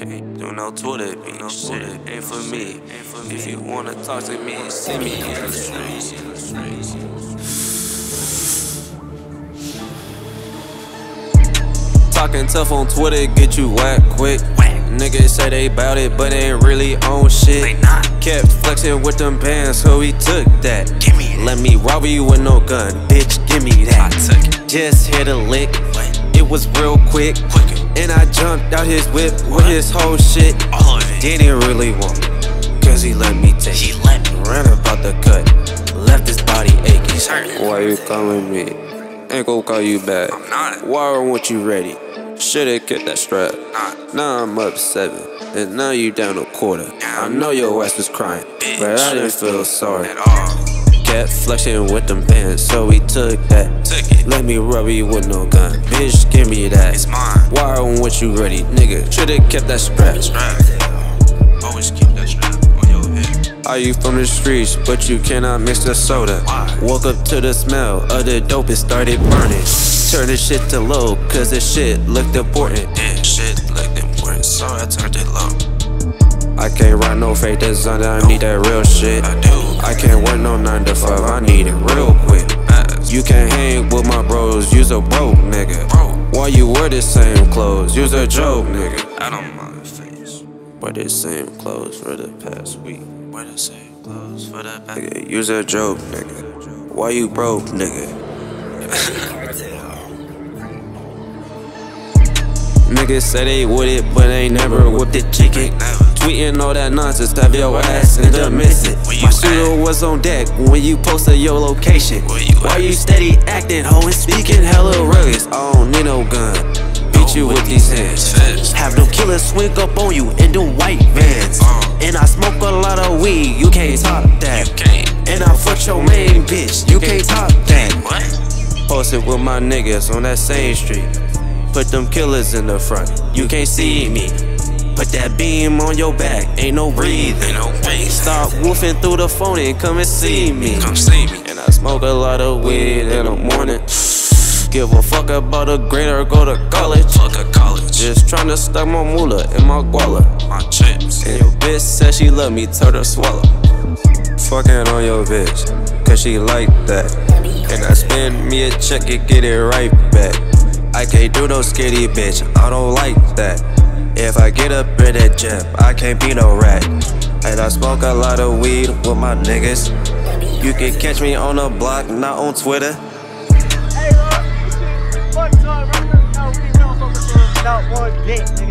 Can't do no Twitter beat, no shit ain't for me. If you wanna talk to me, see me in the streets. Talking tough on Twitter, get you whack quick. Niggas say they bout it, but ain't really on shit. Kept flexing with them bands, so he took that. Let me rob you with no gun, bitch, give me that. I took. Just hit a lick, it was real quick. Quicker. And I jumped out his whip with his whole shit. All of it. Didn't really want it, cause he let me take He it. let me. Ran about the cut, left his body aching. hurting. Why you calling me? Ain't gon' call you back. I'm not. Why aren't you ready? Should've kept that strap. Nah. Now I'm up seven, and now you down a quarter. I know your ass was crying, but I didn't feel sorry. At all. Kept flexing with them bands, so we took that. Took it. Let me rub you with no gun, bitch. Give me that. It's mine. Why aren't you ready, nigga? Should've kept that strap. Strap. Always keep that strap on your head. Are you from the streets, but you cannot mix the soda? Why? Woke up to the smell of the dope, it started burning. Turn the shit to low, cause the shit looked important. Yeah, shit looked important, so I turned it low. I can't ride no fake design, I need that real shit. I do. I can't work no 9 to 5, I need it real quick. You can't hang with my bros, you's a broke nigga. Bro, Why you wear the same clothes? Use a joke nigga. I don't mind face. Wear the same clothes for the past week. Wear the same clothes for the back. Nigga, you's a joke nigga. Why you broke nigga? Niggas say they with it, but ain't never whipped it chicken. Never. Tweeting all that nonsense, have your ass and just miss it. My shooter was on deck when you posted your location. Why you steady acting, ho, and speaking hella rugged? I don't need no gun. Beat you with these hands. Have them killers swing up on you in them white vans. Uh. And I smoke a lot of weed, you can't top that. And I fuck your main bitch, you can't top that. Posted with my niggas on that same street. Put them killers in the front, you can't see me. Put that beam on your back, ain't no breathing. No. Stop woofing through the phone and come and see me. Come see me. And I smoke a lot of weed in the morning. Give a fuck about a grade or go to college. Fuck a college. Just tryna stack my moolah in my guala. My chips. And your bitch said she love me, told her swallow. Fucking on your bitch, cause she like that. And I spend me a check and get it right back. I can't do no skitty bitch, I don't like that. If I get up in that jet, I can't be no rat. And I smoke a lot of weed with my niggas. You can catch me on the block, not on Twitter. Hey, fun time right. Now know something. Not one nigga.